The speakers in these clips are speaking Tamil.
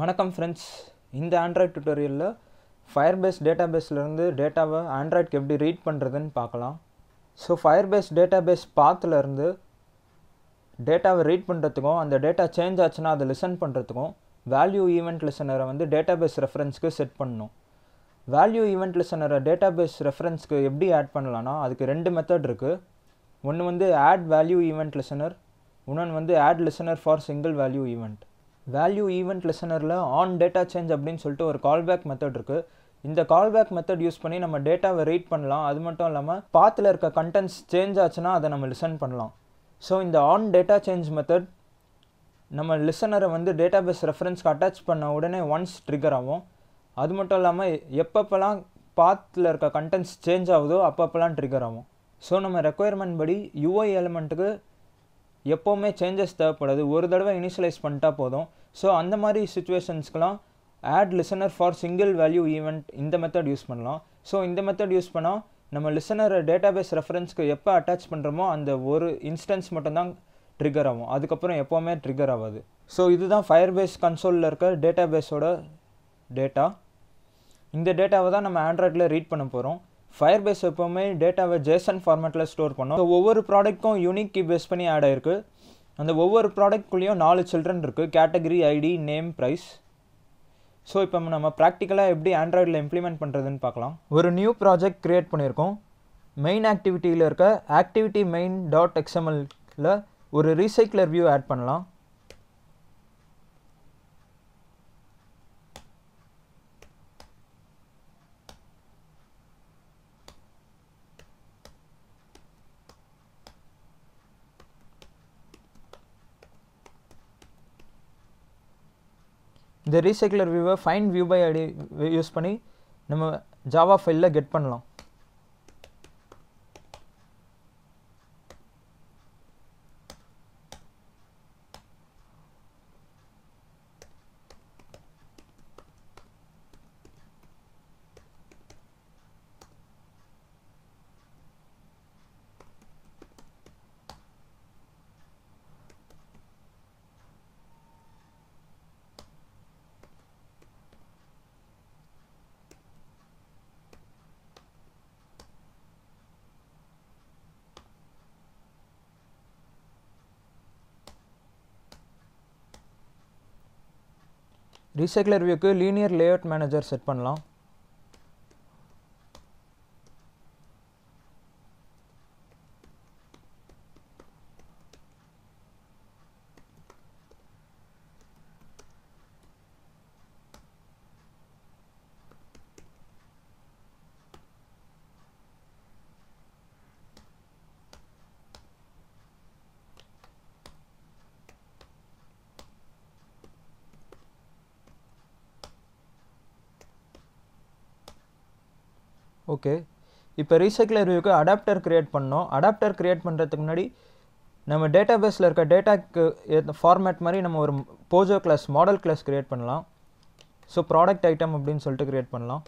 வணக்கம் ஃப்ரெண்ட்ஸ் இந்த ஆண்ட்ராய்ட் டுட்டோரியலில் ஃபயர்பேஸ் டேட்டாபேஸ்லேருந்து டேட்டாவை ஆண்ட்ராய்ட்க்கு எப்படி ரீட் பண்ணுறதுன்னு பார்க்கலாம். ஸோ ஃபயர்பேஸ் டேட்டாபேஸ் பாத்துலேருந்து டேட்டாவை ரீட் பண்ணுறதுக்கும் அந்த டேட்டா சேஞ்ச் ஆச்சுன்னா அதை லிசன் பண்ணுறதுக்கும் வேல்யூ ஈவெண்ட் லிசனரை வந்து டேட்டாபேஸ் ரெஃபரன்ஸ்க்கு செட் பண்ணணும். வேல்யூ ஈவெண்ட் லிசனரை டேட்டாபேஸ் ரெஃபரன்ஸ்க்கு எப்படி ஆட் பண்ணலான்னா அதுக்கு ரெண்டு மெத்தட் இருக்குது ஒன்று வந்து ஆட் வேல்யூ ஈவெண்ட் லிசனர் இன்னொன்று வந்து add listener for single value event value event லிசனரில் on data change அப்படின்னு சொல்லிட்டு ஒரு கால்பேக் மெத்தட் இருக்குது இந்த கால்பேக் மெத்தட் யூஸ் பண்ணி நம்ம டேட்டாவை ரீட் பண்ணலாம். அது மட்டும் இல்லாமல் பாத்தில் இருக்க கண்டென்ட்ஸ் சேஞ்ச் ஆச்சுன்னா அதை நம்ம லிசன் பண்ணலாம். ஸோ இந்த ஆன் டேட்டா சேஞ்ச் மெத்தட் நம்ம லிசனரை வந்து டேட்டாபேஸ் ரெஃபரன்ஸ்க்கு அட்டாச் பண்ண உடனே ஒன்ஸ் ட்ரிகர் ஆகும். அது மட்டும் இல்லாமல் எப்பப்போலாம் பாத்தில் இருக்க கண்டென்ட்ஸ் சேஞ்ச் ஆகுதோ அப்பப்போலாம் ட்ரிகர் ஆகும். ஸோ நம்ம ரெக்குயர்மெண்ட் படி யூஐ எலிமெண்ட்டுக்கு எப்போவுமே சேஞ்சஸ் தேவைப்படாது. ஒரு தடவை இனிஷியலைஸ் பண்ணிட்டா போதும். ஸோ அந்த மாதிரி சுச்சுவேஷன்ஸ்க்கெலாம் add listener for single value event இந்த மெத்தட் யூஸ் பண்ணலாம். ஸோ இந்த மெத்தட் யூஸ் பண்ணால் நம்ம லிசனரை டேட்டாபேஸ் ரெஃபரன்ஸ்க்கு எப்போ அட்டாச் பண்ணுறோமோ அந்த ஒரு இன்ஸ்டன்ஸ் மட்டும்தான் ட்ரிகர் ஆகும். அதுக்கப்புறம் எப்போவுமே ட்ரிகர் ஆகாது. ஸோ இதுதான் ஃபயர்பேஸ் கன்சோலில் இருக்க டேட்டாபேஸோட டேட்டா இந்த டேட்டாவை தான் நம்ம ஆண்ட்ராய்டில் ரீட் பண்ண போகிறோம் ஃபயர் பேஸ் எப்போவுமே டேட்டாவை ஜேசன் ஃபார்மேட்டில் ஸ்டோர் பண்ணோம். ஸோ ஒவ்வொரு ப்ராடக்ட்க்கும் யூனிக் கீ பேஸ் பண்ணி ஆட் ஆயிருக்கு. அந்த ஒவ்வொரு ப்ராடக்ட்குள்ளேயும் நாலு சில்ட்ரன் இருக்குது category ID name price so இப்போ நம்ம ப்ராக்டிக்கலாக எப்படி ஆண்ட்ராய்டில் இம்ப்ளிமெண்ட் பண்ணுறதுன்னு பார்க்கலாம். ஒரு நியூ ப்ராஜெக்ட் க்ரியேட் பண்ணியிருக்கோம். மெயின் ஆக்டிவிட்டியில் இருக்க ஆக்டிவிட்டி மெயின் டாட் எக்ஸ்எம்எல்ல ஒரு ரீசைக்ளர் வியூ ஆட் பண்ணலாம். இந்த ரீசைக்கிளர் வியூவை find view by ID use பண்ணி நம்ம ஜாவா ஃபைலில் கெட் பண்ணலாம். ரீசைக்ளர் வியூக்கு லீனியர் லேஅவுட் மேனேஜர் செட் பண்ணலாம். ஓகே. இப்போ ரீசைக்கிளர் வியூக்கு அடாப்டர் க்ரியேட் பண்ணோம். அடாப்டர் க்ரியேட் பண்ணுறதுக்கு முன்னாடி நம்ம டேட்டா பேஸில் இருக்க டேட்டாக்கு ஃபார்மேட் மாதிரி நம்ம ஒரு POJO class model class create பண்ணலாம். ஸோ ப்ராடக்ட் ஐட்டம் அப்படின்னு சொல்லிட்டு க்ரியேட் பண்ணலாம்.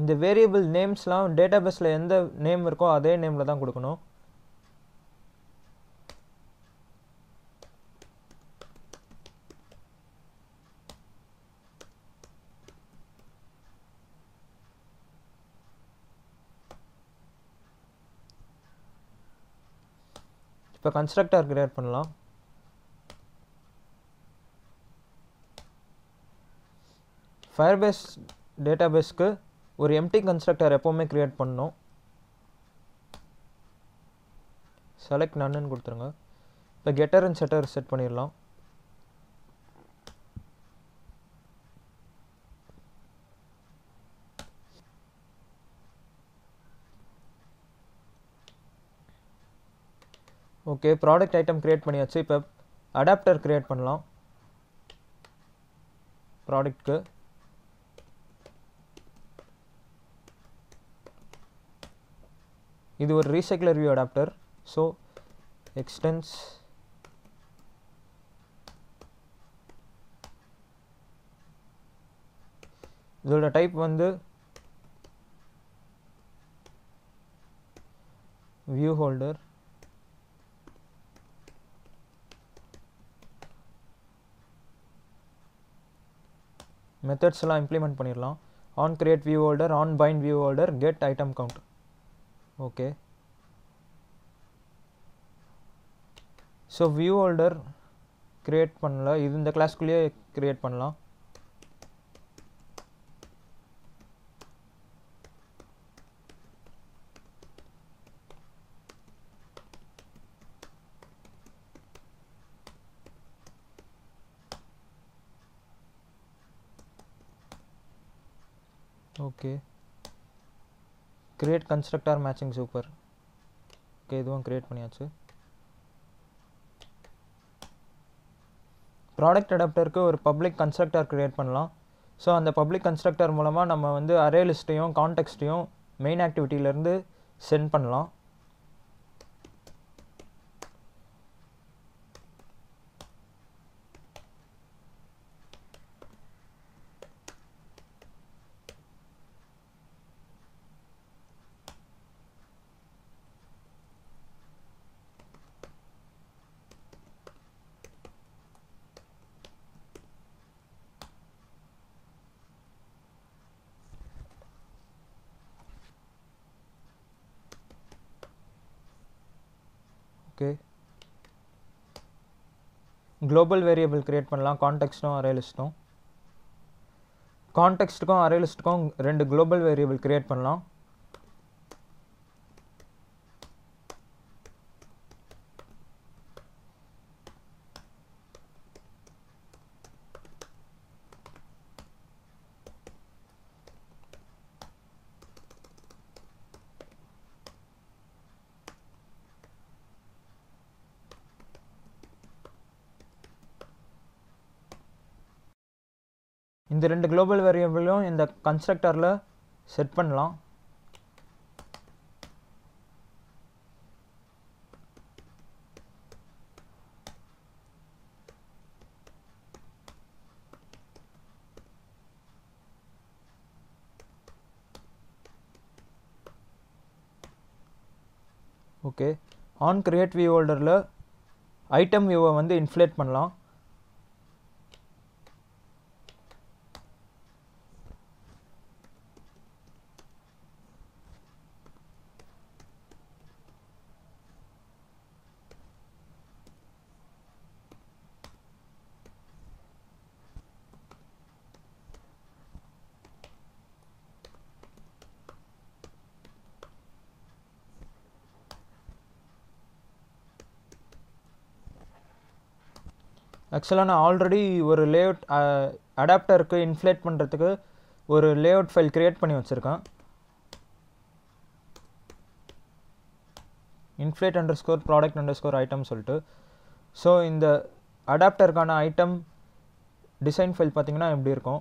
இந்த வேரியபிள் நேம்ஸ்லாம் டேட்டா பேஸில் எந்த நேம் இருக்கோ அதே நேமில் தான் கொடுக்கணும். இப்போ கன்ஸ்ட்ரக்டர் கிரியேட் பண்ணலாம். ஃபயர்பேஸ் டேட்டாபேஸ்க்கு ஒரு எம்டி கன்ஸ்ட்ரக்டர் எப்போவுமே க்ரியேட் பண்ணணும் செலக்ட் நன்னு கொடுத்துருங்க. இப்போ கெட்டர் அண்ட் செட்டர் செட் பண்ணிடலாம். ஓகே ப்ராடக்ட் ஐட்டம் க்ரியேட் பண்ணியாச்சு. இப்போ அடாப்டர் க்ரியேட் பண்ணலாம். ப்ராடக்ட்க்கு இது ஒரு recycler view adapter so extends இதோட டைப் வந்து வியூ ஹோல்டர் மெத்தட்ஸ் எல்லாம் இம்ப்ளிமெண்ட் பண்ணிடலாம் on create view holder on bind view holder get item count okay so view holder create பண்ணல. இது இந்த கிளாஸ்க்குள்ளேயே க்ரியேட் பண்ணலாம். Okay create constructor matching super okay இதுவும் கிரியேட் பண்ணியாச்சு. ப்ராடக்ட் அடாப்டருக்கு ஒரு பப்ளிக் கன்ஸ்ட்ரக்டர் க்ரியேட் பண்ணலாம். ஸோ அந்த பப்ளிக் கன்ஸ்ட்ரக்டர் மூலமாக நம்ம வந்து அரே லிஸ்ட்டையும் கான்டெக்ட்டையும் மெயின் ஆக்டிவிட்டியிலேருந்து சென்ட் பண்ணலாம். ஓகே. குளோபல் வேரியபிள் க்ரியேட் பண்ணலாம். கான்டெக்ஸ்ட்டும் அரே லிஸ்ட்டும் கான்டெக்ஸ்ட்டுக்கும் அரே லிஸ்ட்டுக்கும் ரெண்டு குளோபல் வேரியபிள் க்ரியேட் பண்ணலாம். இந்த ரெண்டு குளோபல் வேரியபிளும் இந்த கன்ஸ்ட்ரக்டரில் செட் பண்ணலாம். ஓகே ஆன் கிரியேட் வியூ ஹோல்டரில் ஐட்டம் வியூவை வந்து இன்ஃப்ளேட் பண்ணலாம். ஆக்சுவலாக நான் ஆல்ரெடி ஒரு லேஅவுட் அடாப்டருக்கு இன்ஃப்ளேட் பண்ணுறதுக்கு ஒரு லேஅவுட் ஃபைல் க்ரியேட் பண்ணி வச்சுருக்கேன். Inflate underscore product underscore item சொல்லிட்டு. ஸோ இந்த அடாப்டருக்கான ஐட்டம் டிசைன் ஃபைல் பார்த்திங்கன்னா எப்படி இருக்கும்?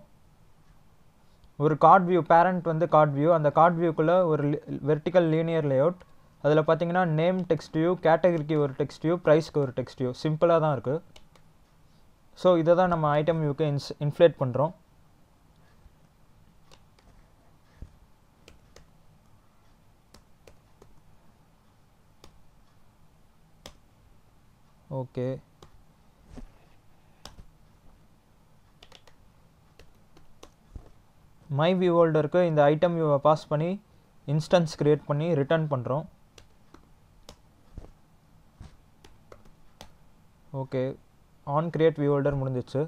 ஒரு கார்ட் வியூ பேரண்ட் வந்து கார்ட் வியூ அந்த கார்ட் வியூக்குள்ளே ஒரு வெர்டிக்கல் லீனியர் லேஅவுட் அதில் பார்த்தீங்கன்னா நேம் டெக்ஸ்ட் வியூ கேட்டகரிக்கு ஒரு டெக்ஸ்ட் வியூ ப்ரைஸ்க்கு ஒரு டெக்ஸ்ட் வியூ சிம்பிளாக தான் இருக்குது ஸோ இதை தான் நம்ம ஐட்டம் வியூக்கு இன்ஸ் இன்ஃப்ளேட் பண்ணுறோம் ஓகே மை வியூ ஹோல்டருக்கு இந்த ஐட்டம் வியூவை பாஸ் பண்ணி இன்ஸ்டன்ஸ் க்ரியேட் பண்ணி ரிட்டர்ன் பண்ணுறோம் okay on create view holder முடிஞ்சிச்சு.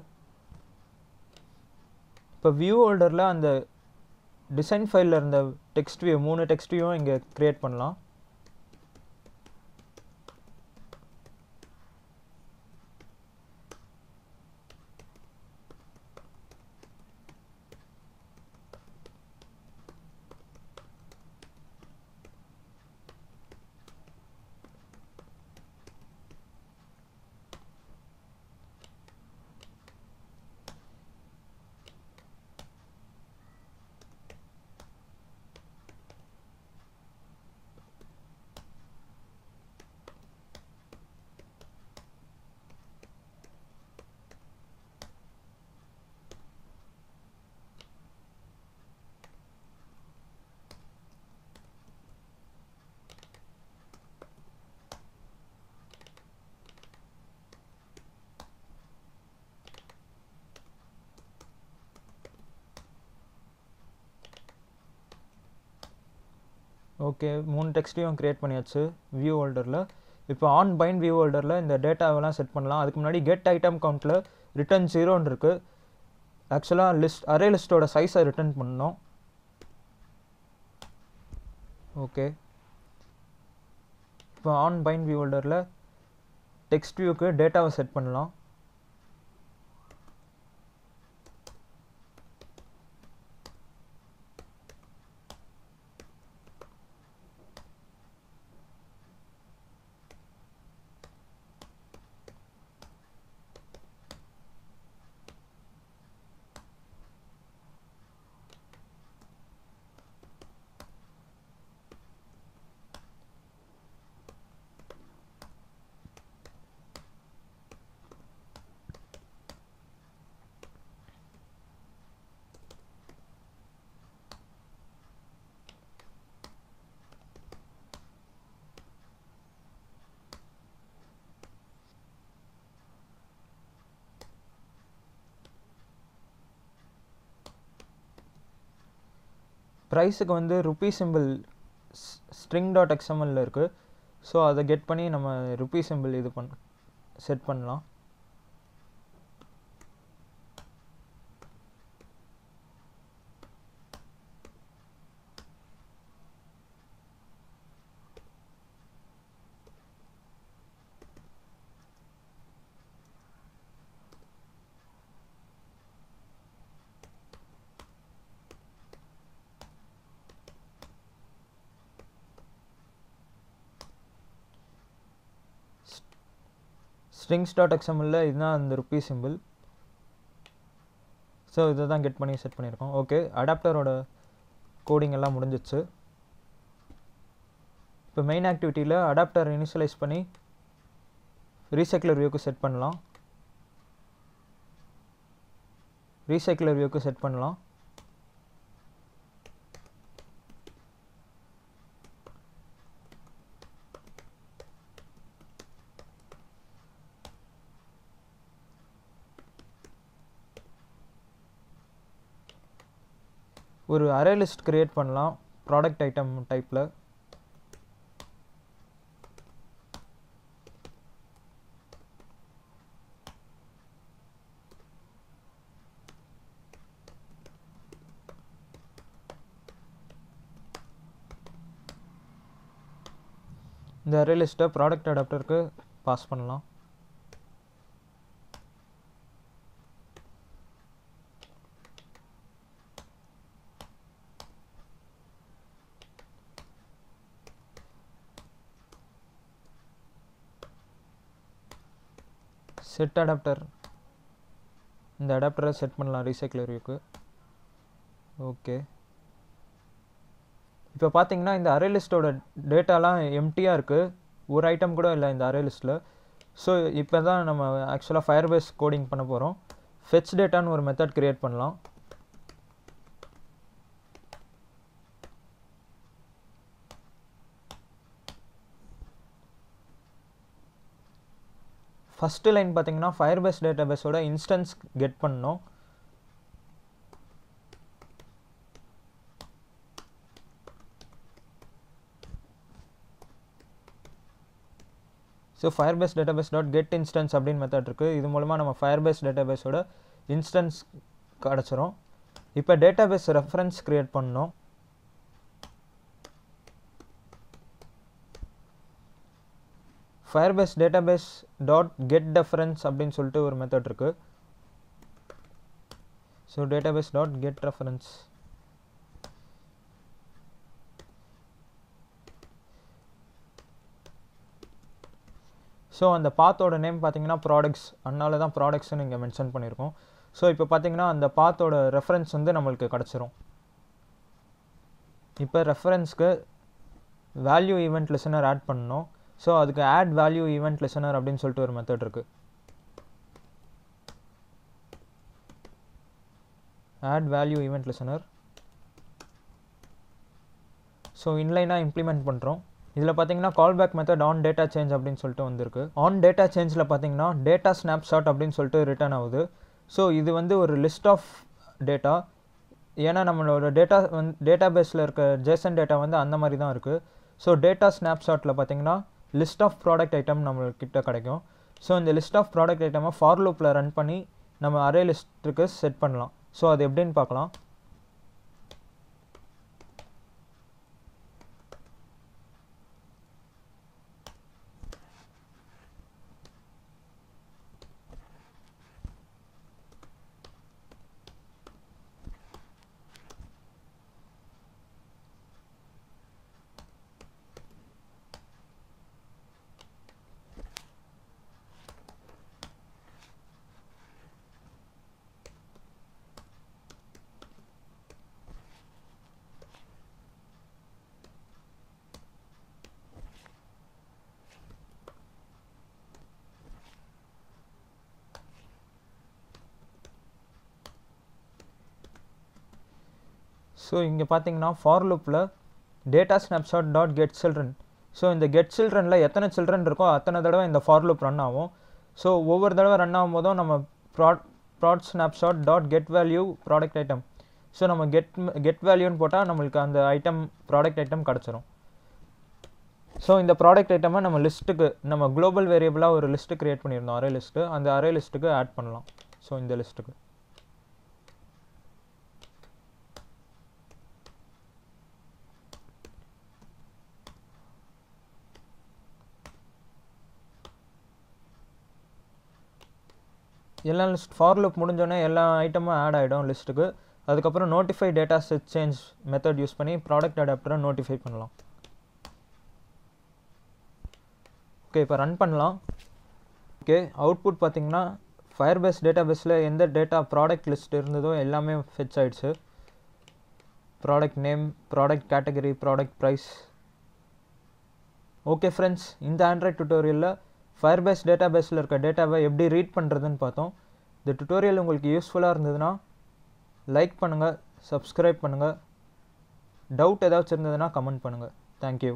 இப்போ வியூ ஹோல்டரில் அந்த டிசைன் ஃபைலில் இருந்த டெக்ஸ்ட் வியூ மூணு டெக்ஸ்ட் வியூவும் இங்கே க்ரியேட் பண்ணலாம். ஓகே மூணு டெக்ஸ்ட்டையும் க்ரியேட் பண்ணியாச்சு வியூ ஹோல்டரில் இப்போ ஆன் பைண்ட் வியூ ஹோல்டரில் இந்த டேட்டாவெல்லாம் செட் பண்ணலாம். அதுக்கு முன்னாடி கெட் ஐட்டம் கவுண்ட்டில் ரிட்டர்ன் ஜீரோன்னு இருக்குது ஆக்சுவலாக லிஸ்ட் அரே லிஸ்ட்டோட சைஸை ரிட்டர்ன் பண்ணணும் ஓகே இப்போ ஆன் பைண்ட் வியூ ஹோல்டரில் டெக்ஸ்ட் வியூக்கு டேட்டாவை செட் பண்ணலாம். ப்ரைஸுக்கு வந்து ருப்பி சிம்பிள் ஸ்ட்ரிங் டாட் எக்ஸ்எம்எல்ல இருக்குது ஸோ அதை கெட் பண்ணி நம்ம ருப்பி சிம்பிள் இது பண் செட் பண்ணலாம். ஸ்ட்ரிங்ஸ் டாட் எக்ஸ்எம்எல்ல இதுதான் அந்த ருப்பி சிம்பிள் ஸோ இதை தான் கெட் பண்ணி செட் பண்ணியிருக்கோம். ஓகே அடாப்டரோட கோடிங் எல்லாம் முடிஞ்சிச்சு. இப்போ மெயின் ஆக்டிவிட்டியில் அடாப்டர் இனிஷியலைஸ் பண்ணி ரீசைக்கிளர் வியூக்கு செட் பண்ணலாம். ரீசைக்கிளர் வியூக்கு செட் பண்ணலாம். ஒரு அரே லிஸ்ட் க்ரியேட் பண்ணலாம் ப்ராடக்ட் ஐட்டம் டைப்பில் இந்த அரே லிஸ்ட்டை ப்ராடக்ட் அடாப்டருக்கு பாஸ் பண்ணலாம். செட் அடாப்டர் இந்த அடாப்டரை செட் பண்ணலாம் ரீசைக்கிளர் ஓகே இப்போ பார்த்தீங்கன்னா இந்த அரே லிஸ்ட்டோட டேட்டாலாம் எம்டியாக இருக்குது ஒரு ஐட்டம் கூட இல்லை இந்த அரே லிஸ்ட்டில் ஸோ இப்போ தான் நம்ம ஆக்சுவலாக ஃபயர் பேஸ் கோடிங் பண்ண போகிறோம் ஃபெச் டேட்டான்னு ஒரு மெத்தட் க்ரியேட் பண்ணலாம். ஃபஸ்ட்டு லைன் பார்த்தீங்கன்னா ஃபயர் பேஸ் டேட்டா பேஸோட இன்ஸ்டன்ஸ் கெட் பண்ணோம். So Firebase database dot get instance அப்படின்னு மெத்தட் இருக்குது இது மூலமாக நம்ம ஃபயர் பேஸ் டேட்டா பேஸோட இன்ஸ்டன்ஸ் கிடச்சிரும் இப்போ டேட்டா பேஸ் ரெஃபரன்ஸ் க்ரியேட் பண்ணோம். Firebase database dot get reference அப்படின்னு சொல்லிட்டு ஒரு மெத்தட் இருக்குது so database dot get reference so அந்த பாத்தோட நேம் பார்த்தீங்கன்னா ப்ராடக்ட்ஸ் அதனால தான் ப்ராடக்ட்ஸ்னு இங்கே மென்ஷன் பண்ணியிருக்கோம். ஸோ இப்போ பார்த்தீங்கன்னா அந்த பாத்தோட ரெஃபரன்ஸ் வந்து நம்மளுக்கு கிடச்சிரும். இப்போ ரெஃபரன்ஸ்க்கு வேல்யூ ஈவெண்ட் லிசனர் ஆட் பண்ணணும். ஸோ அதுக்கு ஆட் வேல்யூ ஈவெண்ட் லிசனர் அப்படின்னு சொல்லிட்டு ஒரு மெத்தட் இருக்குது add value event listener so இன்லைனாக implement பண்ணுறோம் இதில் பார்த்தீங்கன்னா callback method on data change அப்படின்னு சொல்லிட்டு வந்திருக்கு. ஆன் டேட்டா சேஞ்சில் பார்த்தீங்கன்னா டேட்டா ஸ்னாப்ஷாட் அப்படின்னு சொல்லிட்டு ரிட்டர்ன் ஆகுது. ஸோ இது வந்து ஒரு லிஸ்ட் ஆஃப் டேட்டா ஏன்னா நம்மளோட டேட்டா வந்து டேட்டா பேஸில் இருக்க ஜேசன் டேட்டா வந்து அந்த மாதிரி தான் இருக்குது ஸோ டேட்டா ஸ்னாப்ஷாட்டில் பார்த்தீங்கன்னா லிஸ்ட் ஆஃப் ப்ராடக்ட் ஐட்டம் நம்மக்கிட்ட கிடைக்கும். ஸோ இந்த லிஸ்ட் ஆஃப் ப்ராடக்ட் ஐட்டமை ஃபார் லூப்பில் ரன் பண்ணி நம்ம அரே லிஸ்ட்டுக்கு செட் பண்ணலாம். ஸோ அது எப்படின்னு பார்க்கலாம். ஸோ இங்கே பார்த்தீங்கன்னா ஃபார் லூப்பில் data snapshot dot get children so இந்த கெட் சில்ட்ரனில் எத்தனை சில்ட்ரன் இருக்கோ அத்தனை தடவை இந்த ஃபார் லூப் ரன் ஆகும். ஸோ ஒவ்வொரு தடவை ரன் ஆகும் போதும் நம்ம prod prod snapshot dot get value product item so நம்ம கெட் கெட் வேல்யூன்னு போட்டால் நம்மளுக்கு அந்த ஐட்டம் ப்ராடக்ட் ஐட்டம் கிடச்சிரும். ஸோ இந்த ப்ராடக்ட் ஐட்டமை நம்ம லிஸ்ட்டுக்கு நம்ம குளோபல் வேரியபிளாக ஒரு லிஸ்ட்டு க்ரியேட் பண்ணியிருந்தோம் அரே லிஸ்ட்டு அந்த அரே லிஸ்ட்டுக்கு ஆட் பண்ணலாம். ஸோ இந்த லிஸ்ட்டுக்கு எல்லா லிஸ்ட் ஃபார் லுக் முடிஞ்சோடனே எல்லா ஐட்டமும் ஆட் ஆகிடும் லிஸ்ட்டுக்கு அதுக்கப்புறம் notify data set change method use பண்ணி ப்ராடக்ட் அடாப்டரை நோட்டிஃபை பண்ணலாம். ஓகே இப்போ ரன் பண்ணலாம். ஓகே அவுட்புட் பார்த்தீங்கன்னா ஃபயர் பேஸ் டேட்டா பேஸில் எந்த டேட்டா ப்ராடக்ட் லிஸ்ட் இருந்ததோ எல்லாமே ஃபெச் ஆகிடுச்சு product name product category product price okay friends இந்த ஆண்ட்ராய்ட் டுட்டோரியலில் ஃபயர் பேஸ் டேட்டா பேஸில் இருக்க டேட்டாவை எப்படி ரீட் பண்ணுறதுன்னு பார்த்தோம். இந்த டுட்டோரியல் உங்களுக்கு யூஸ்ஃபுல்லாக இருந்ததுன்னா லைக் பண்ணுங்கள் சப்ஸ்கிரைப் பண்ணுங்கள் டவுட் ஏதாச்சும் இருந்ததுன்னா கமெண்ட் பண்ணுங்கள் தேங்க்யூ